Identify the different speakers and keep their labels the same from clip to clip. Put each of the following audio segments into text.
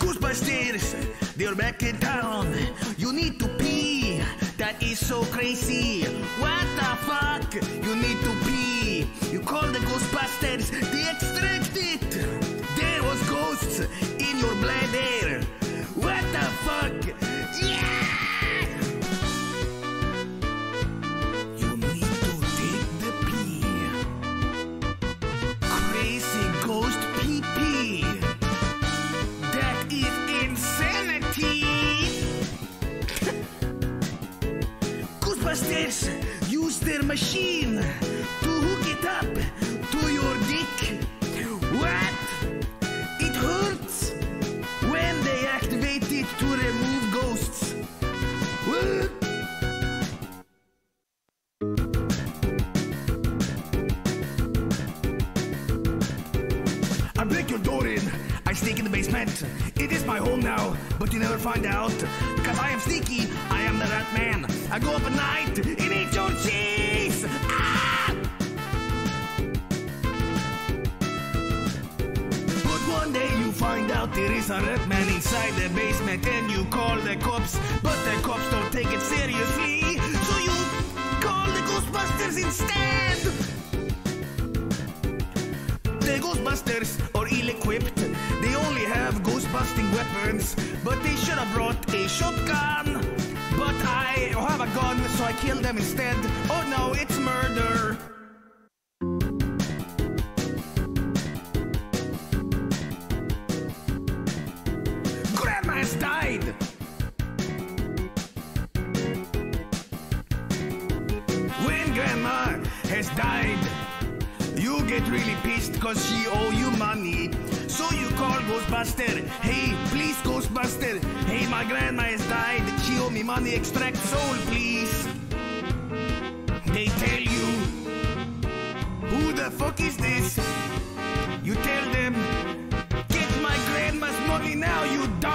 Speaker 1: Ghostbusters, they're back in town. You need to pee. That is so crazy. What the fuck? You need to pee. You call the Ghostbusters. They extract it. There was ghosts in your bladder. Machine out there is a rat man inside the basement and you call the cops. But the cops don't take it seriously. So you call the Ghostbusters instead! The Ghostbusters are ill-equipped. They only have ghost-busting weapons, but they should have brought a shotgun. But I have a gun, so I kill them instead. Oh no, it's murder. Has. When Grandma has died, you get really pissed cause she owe you money. So you call Ghostbuster. Hey, please, Ghostbuster. Hey, my grandma has died. She owe me money. Extract soul, please. They tell you, who the fuck is this? You tell them, get my grandma's money now, you dumbass.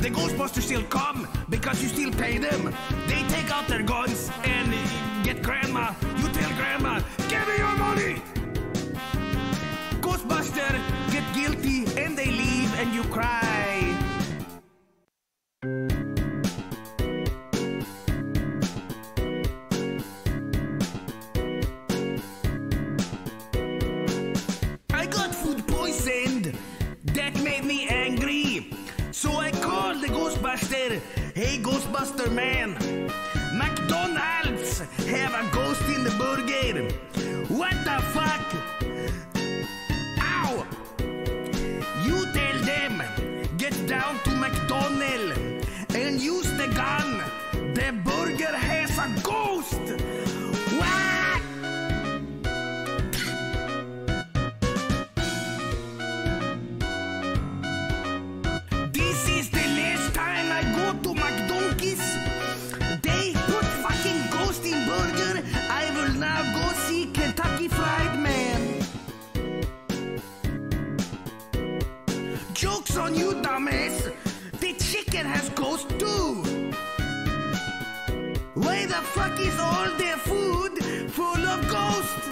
Speaker 1: The Ghostbusters still come because you still pay them. They take out their guns and the fuck is all their food full of ghosts?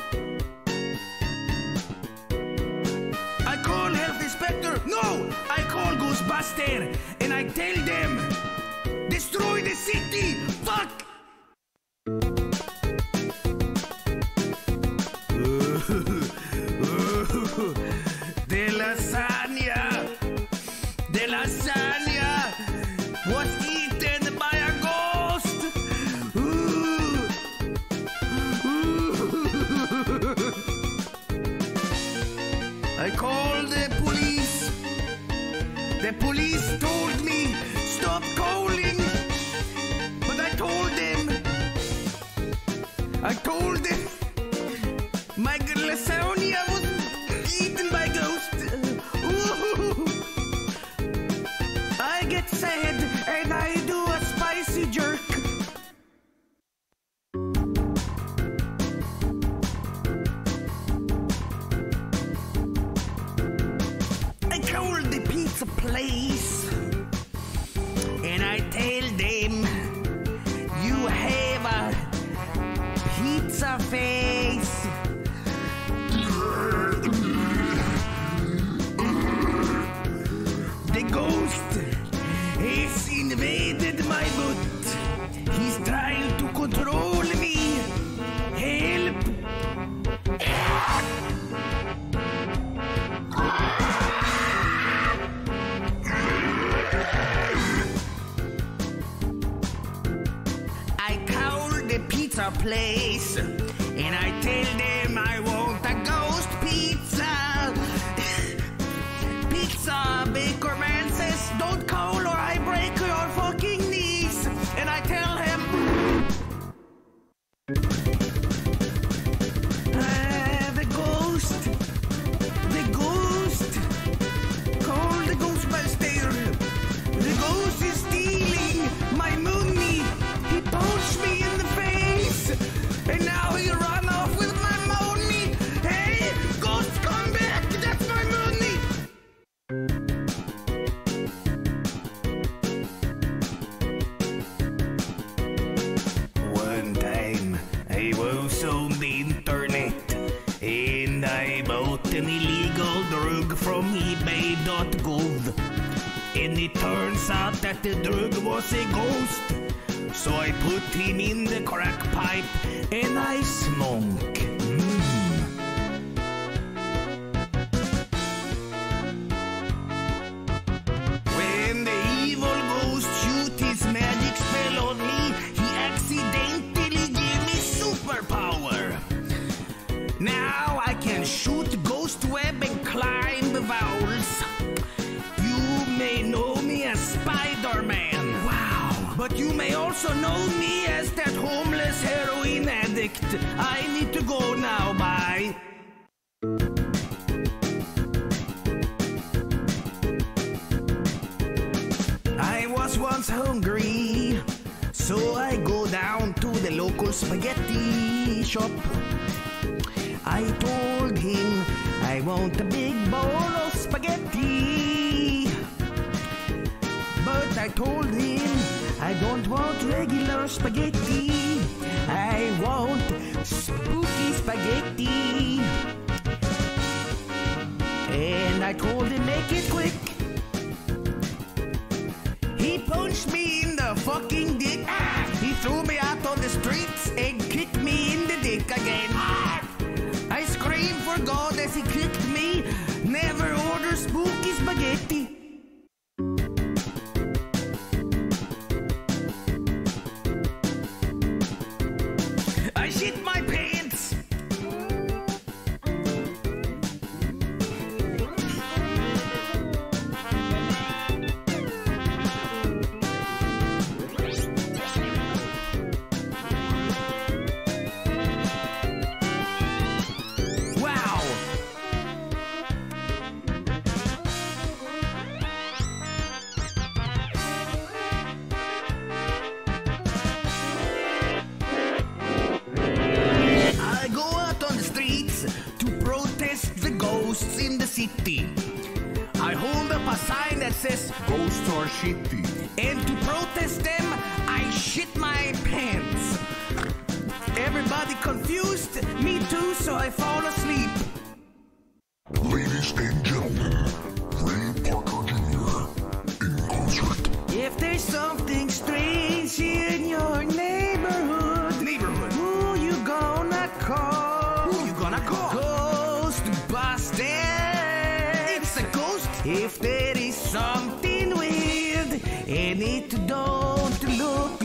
Speaker 1: I call health inspector. No, I call Ghostbuster, and I tell them, destroy the city. Fuck. I told them the ghost. He's invaded my boat. He's trying to control me. Help! I call the pizza place and I tell them I want. So I put him in the crack pipe and I smoke. Also know me as that homeless heroin addict. I need to go now, bye. I was once hungry, so I go down to the local spaghetti shop. I told him I want a big bowl of spaghetti. But I told him I don't want regular spaghetti. I want spooky spaghetti. And I told him make it quick. He punched me in the fucking dick. He threw me out on the streets and kicked me in the dick again. I screamed for God as he kicked city. I hold up a sign that says
Speaker 2: Ghosts are shitty.
Speaker 1: and to protest them, I shit my pants. Everybody confused, me too, so I fall asleep. If there is something weird and it don't look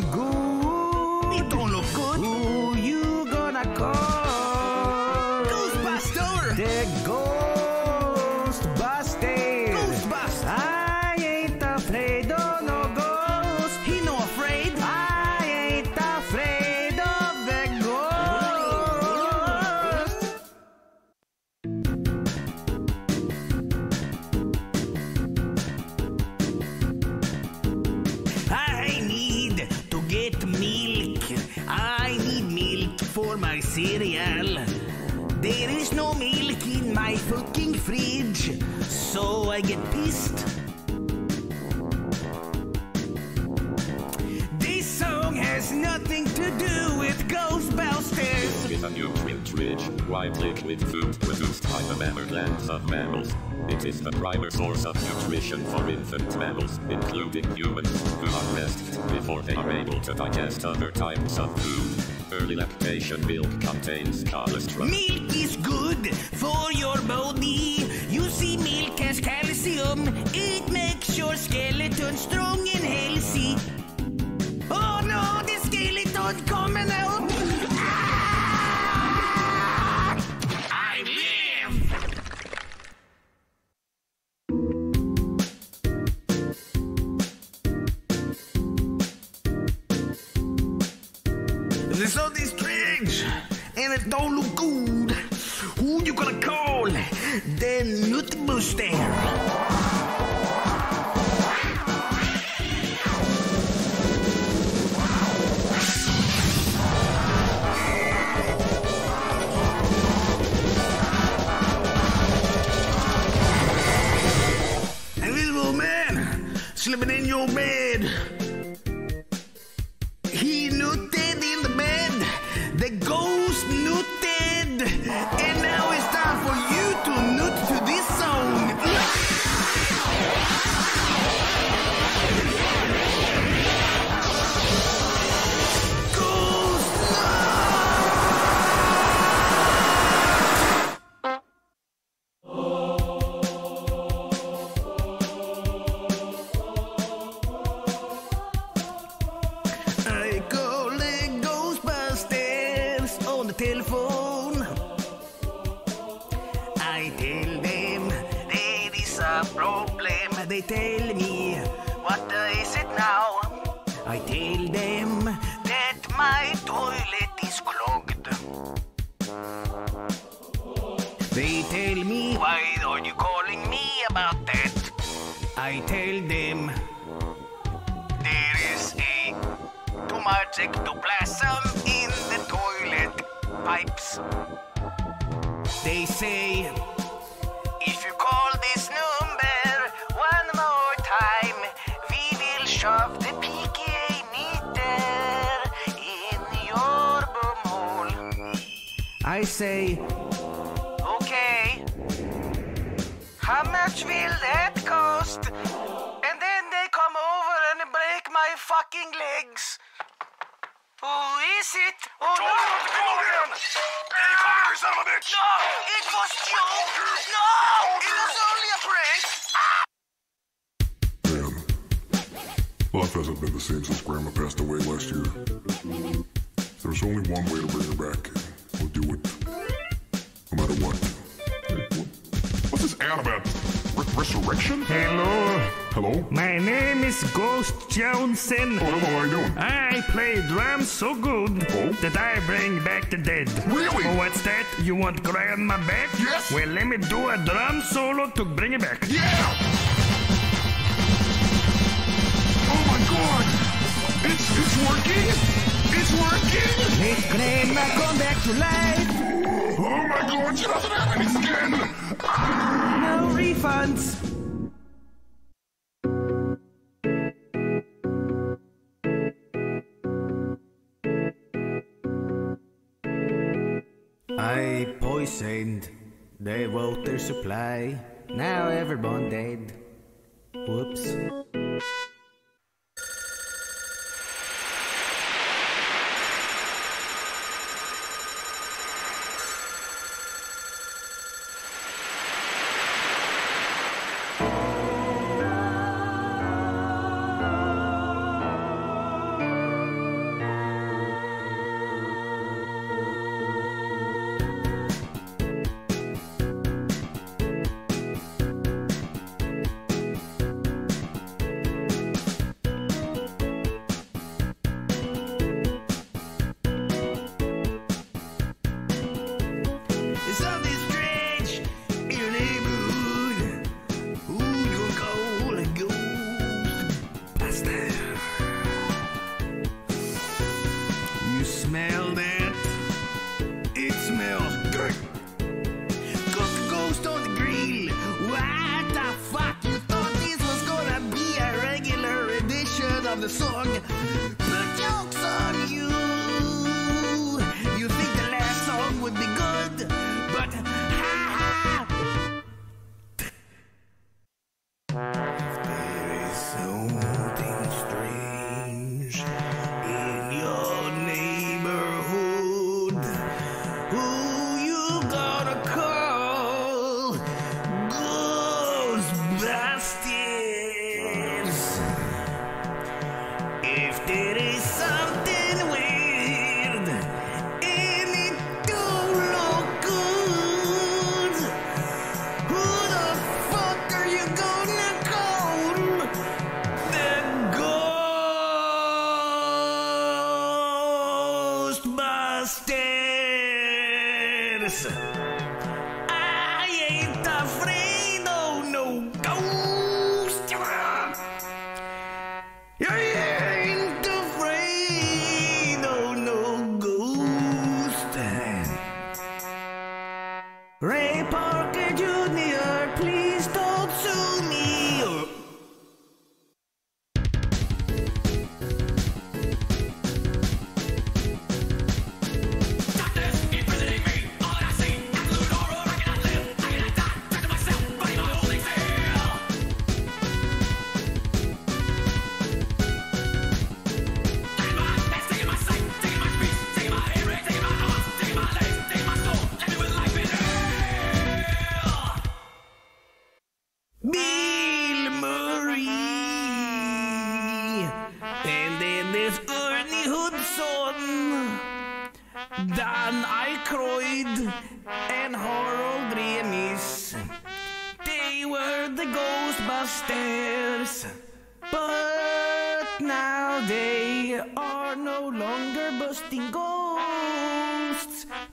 Speaker 1: for my cereal. There is no milk in my fucking fridge, so I get pissed. This song has nothing to do with Ghostbusters.
Speaker 3: Get a new cartridge. white liquid food produced by the mammal glands of mammals. It is the primary source of nutrition for infant mammals, including humans, who are breastfed before they are able to digest other types of food. Early lactation milk contains cholesterol.
Speaker 1: Milk is good for your body. You see, milk has calcium. It makes your skeleton strong and healthy. Oh no, the skeleton coming out! Slipping in your bed. Tell me, what is it now? I tell them that my toilet is clogged. They tell me, why are you calling me about that? I tell them, there is a too much ectoplasm in the toilet pipes. They say, we shove the PKA meter in your bumhole. I say, okay. How much will that cost? And then they come over and break my fucking legs. Who is it? Oh no!
Speaker 2: Since Grandma passed away last year. There's only one way to bring her back. We'll do it. No matter what. What's this ad about? Re- resurrection?
Speaker 4: Hello,
Speaker 2: Hello?
Speaker 4: my name is Ghost Johnson.
Speaker 2: Oh, hello, how are you doing?
Speaker 4: I play drums so good
Speaker 2: Oh?
Speaker 4: that I bring back the dead.
Speaker 2: Really?
Speaker 4: Oh, what's that? You want grandma back?
Speaker 2: Yes.
Speaker 4: Well, let me do a drum solo to bring it back.
Speaker 2: Yeah! It's it's working! It's working!
Speaker 1: Let grandma come back to life!
Speaker 2: Oh my god, she doesn't have any skin!
Speaker 1: No refunds! I poisoned the water supply. Now everyone dead. Whoops. I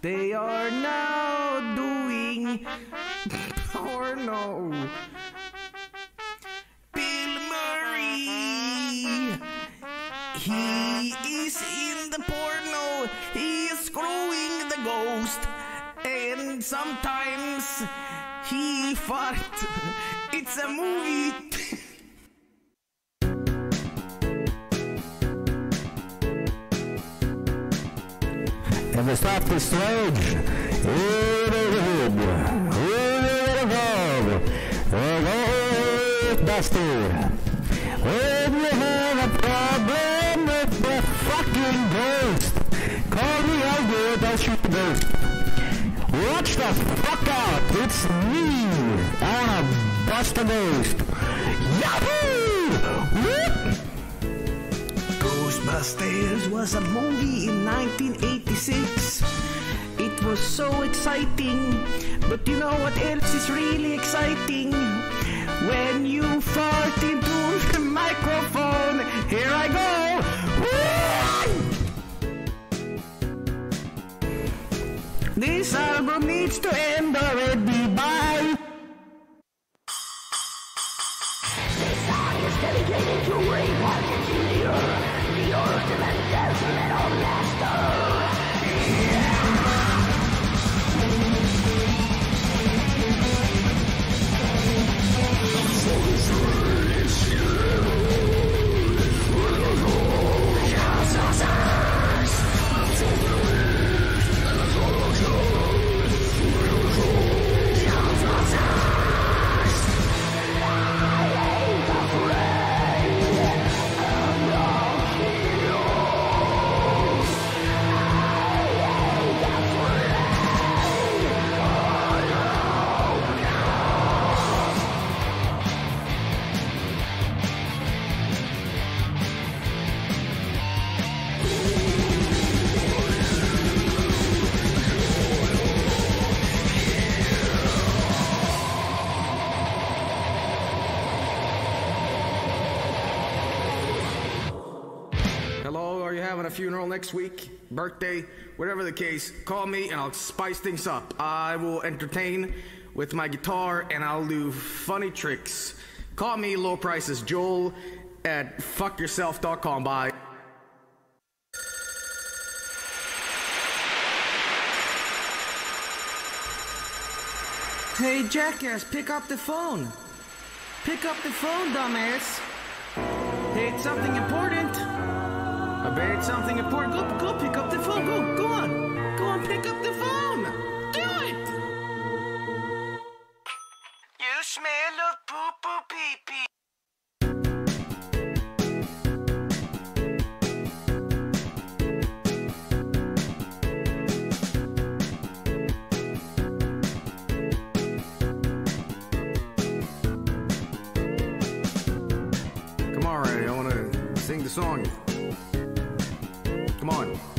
Speaker 1: They are now doing porno. Bill Murray. He is in the porno. He is screwing the ghost. And sometimes he fart. It's a movie.
Speaker 5: the strange. In the hood. The. The. When you have a problem with the fucking ghost, call me, I'll I'll shoot the ghost. Watch the fuck out, it's me. I wanna bust a ghost. Yahoo! Whoop!
Speaker 1: Ghostbusters was a movie in 1986. It was so exciting. But you know what else is really exciting? When you fart into the microphone. Here I go. This album needs to end already. A funeral next week? Birthday? Whatever the case, call me and I'll spice things up. I will entertain with my guitar and I'll do funny tricks. Call me low prices Joel at fuckyourself.com. Bye. Hey, jackass, pick up the phone. Pick up the phone, dumbass. Hey, it's something important. I buried something important. Go, go pick up the phone. Go, go on. Go on, pick up the phone. Do it. You smell of poo poo pee pee. Come on, Ray. I want to sing the song. Come